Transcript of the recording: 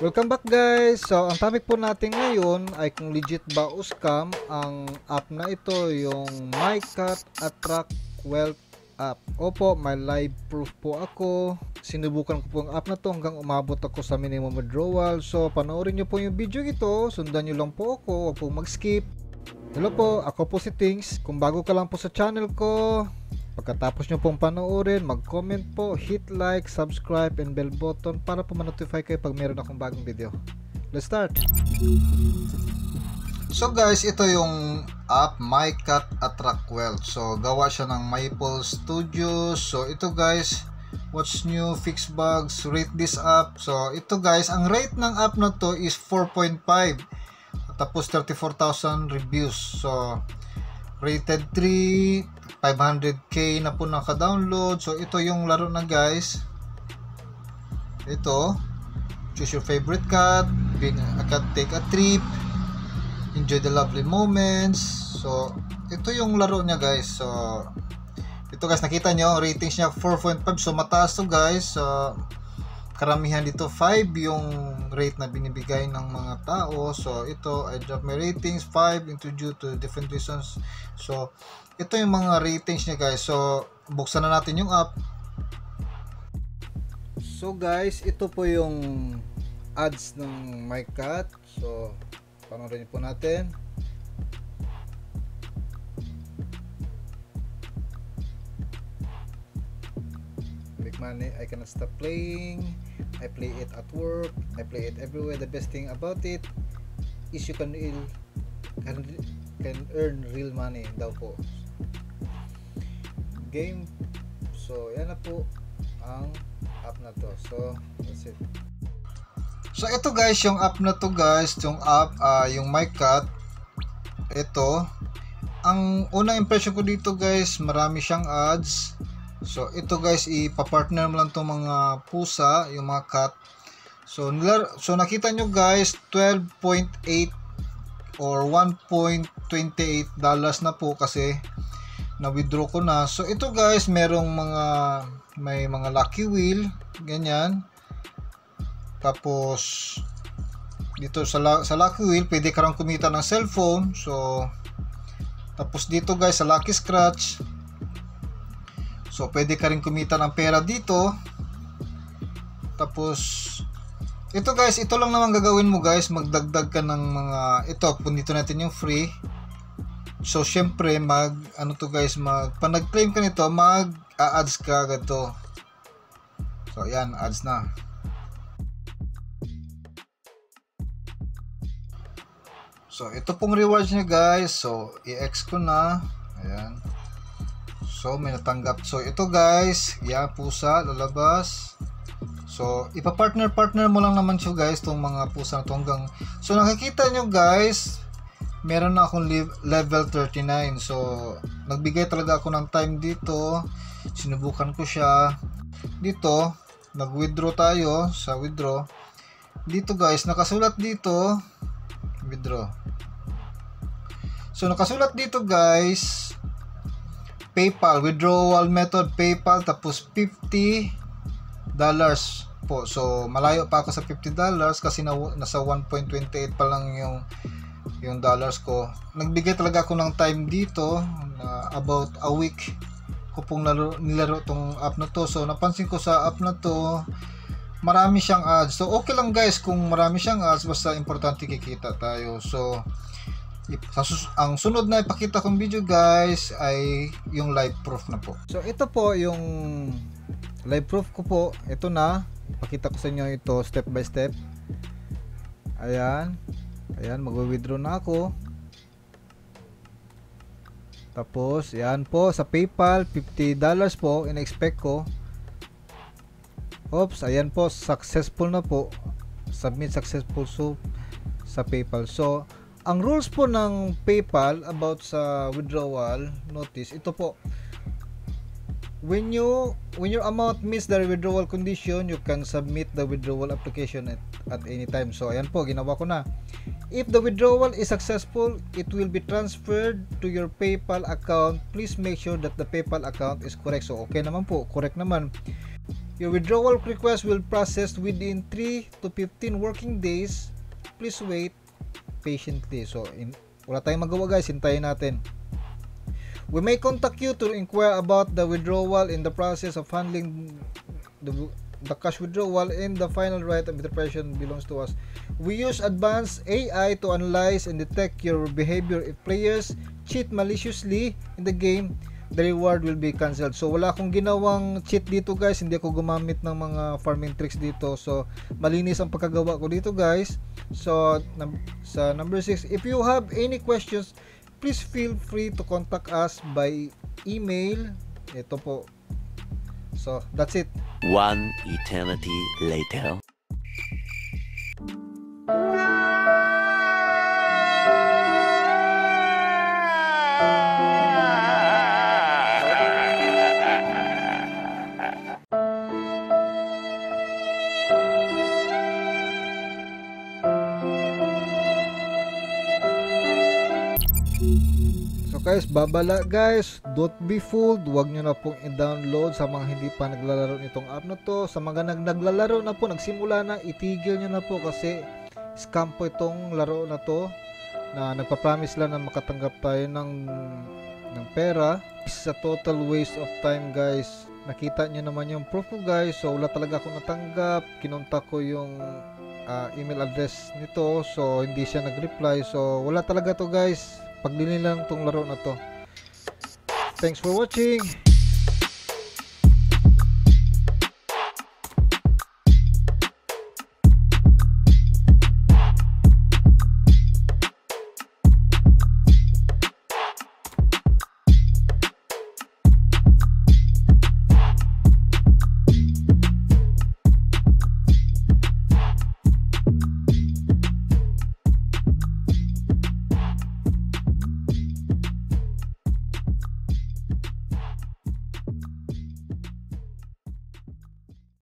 Welcome back guys! So, ang topic po natin ngayon ay kung legit ba o scam ang app na ito, yung MyCat Attract Wealth app. Opo, may live proof po ako. Sinubukan ko po ang app na to hanggang umabot ako sa minimum withdrawal. So, panoorin nyo po yung video ito. Sundan nyo lang po ako. Huwag po mag-skip. Hello po, ako po si Tings. Kung bago ka lang po sa channel ko, Pagkatapos nyo pong panoorin, mag-comment po, hit like, subscribe, and bell button para po ma-notify kayo pag meron akong bagong video. Let's start! So guys, ito yung app MyCat Attract Wealth. So gawa siya ng Maple Studios. So ito guys, what's new, fix bugs, rate this app. So ito guys, ang rate ng app na to is 4.5. Tapos 34,000 reviews. So rated 3 500k na po naka-download. So ito yung laro na guys. Ito. Choose your favorite cat take a trip. Enjoy the lovely moments. So ito yung laro niya guys. So ito guys nakita nyo. Ratings niya 4.5 so mataas to guys. So karamihan dito 5 yung rate na binibigay ng mga tao. So ito I drop my ratings 5 into due to different reasons. So ito yung mga ratings niya guys. So buksan na natin yung app. So guys ito po yung ads ng MyCat so panoorin po natin money I cannot stop playing. I play it at work. I play it everywhere. The best thing about it is you can can, can earn real money daw po. Game. So yan na po ang app na to. So that's it. So ito guys yung app na to guys yung app uh, yung MyCat ito. Ang unang impression ko dito guys marami siyang ads so ito guys ipapartner mo lang tong mga pusa yung mga cat. So nilar so nakita nyo guys 12.8 or 1.28 dollars na po kasi na withdraw ko na. So ito guys merong mga may mga lucky wheel ganyan. Tapos dito sa, sa lucky wheel pwede ka kumita ng cellphone. So tapos dito guys sa lucky scratch so pwede ka rin kumita ng pera dito tapos ito guys ito lang naman gagawin mo guys magdagdag ka ng mga ito punito natin yung free So, syempre, mag, ano to guys, mag, pag nag-claim ka nito, mag, a-ads ka agad to. So, ayan, ads na. So, ito pong rewards niya guys. So, i-X ko na. Ayan. So, may natanggap. So, ito guys, yan, pusa, lalabas. So, ipa-partner-partner mo lang naman siya guys, itong mga pusa na to hanggang, so nakikita nyo guys, meron na akong level 39 so nagbigay talaga ako ng time dito. Sinubukan ko siya. Dito nag withdraw tayo sa withdraw. Dito guys nakasulat dito. Withdraw. So nakasulat dito guys PayPal withdrawal method PayPal tapos 50 dollars po so malayo pa ako sa 50 dollars kasi na, nasa 1.28 pa lang yung yung dollars ko. Nagbigay talaga ako ng time dito na about a week ko pong nalaro, nilaro tong app na to. So napansin ko sa app na to marami siyang ads. So okay lang guys kung marami siyang ads basta importante kikita tayo. So ang sunod na ipakita kong video guys ay yung live proof na po. So ito po yung live proof ko po. Ito na. Ipakita ko sa inyo ito step by step. Ayan. Ayan, magwi-withdraw na ako. Tapos, yan po, sa PayPal, $50 po, in-expect ko. Oops, ayan po, successful na po. Submit successful so, sa PayPal. So, ang rules po ng PayPal about sa withdrawal notice, ito po, when you when your amount meets the withdrawal condition you can submit the withdrawal application at, at any time so ayan po ginawa ko na If the withdrawal is successful, it will be transferred to your PayPal account. Please make sure that the PayPal account is correct. So, okay naman po. Correct naman. Your withdrawal request will process within 3 to 15 working days. Please wait patiently. So, in, wala tayong magawa guys. Hintayin natin. We may contact you to inquire about the withdrawal in the process of handling the, the cash withdrawal and the final right of interpretation belongs to us. We use advanced AI to analyze and detect your behavior. If players cheat maliciously in the game, the reward will be cancelled. So wala akong ginawang cheat dito guys, hindi ako gumamit ng mga farming tricks dito. So malinis ang pagkagawa ko dito guys. So num- sa number 6, if you have any questions, please feel free to contact us by email. Ito po. So that's it. One eternity later. So guys, babala guys, don't be fooled. Huwag nyo na pong i-download sa mga hindi pa naglalaro nitong app na to. Sa mga nag naglalaro na po, nagsimula na, itigil nyo na po kasi scam po itong laro na to na nagpa-promise lang na makatanggap tayo ng ng pera. It's a total waste of time guys. Nakita nyo naman yung proof ko guys. So wala talaga ako natanggap. Kinontak ko yung ah, email address nito. So hindi siya nag-reply. So wala talaga to guys. Paglili lang tong laro na to. Thanks for watching.